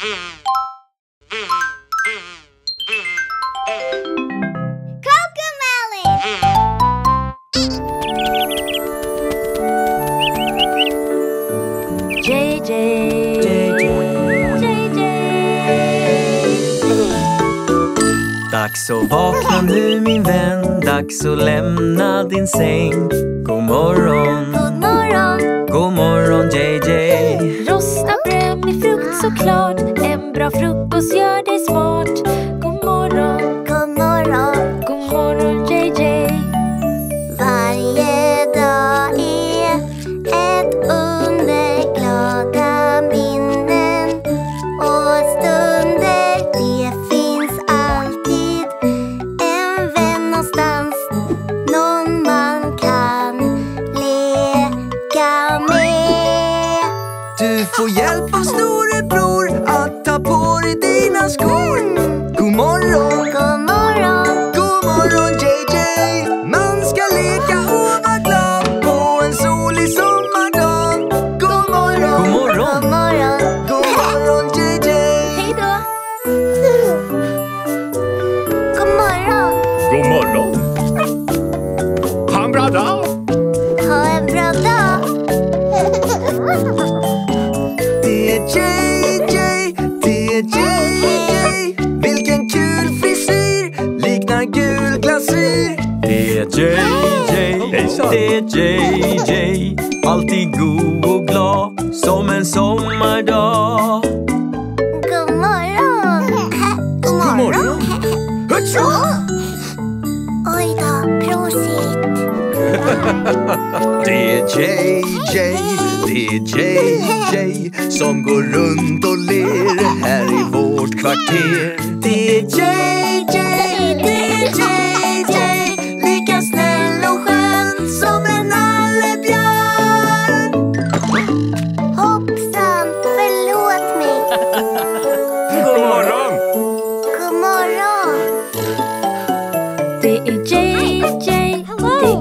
Dags att vakna nu min vän, dags att lämna din säng. God morgon. Claude. hette JJ Alltid god och glad som en sommardag God morgon! God morgon! Hutsa! Oj då, prosit! Det är JJ, det är JJ som går runt och ler här i vårt kvarter Det är JJ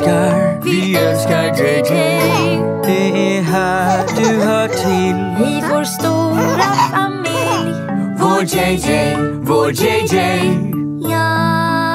älskar Vi älskar JJ Det är här du hör till I vår stora familj Vår JJ, vår JJ Ja.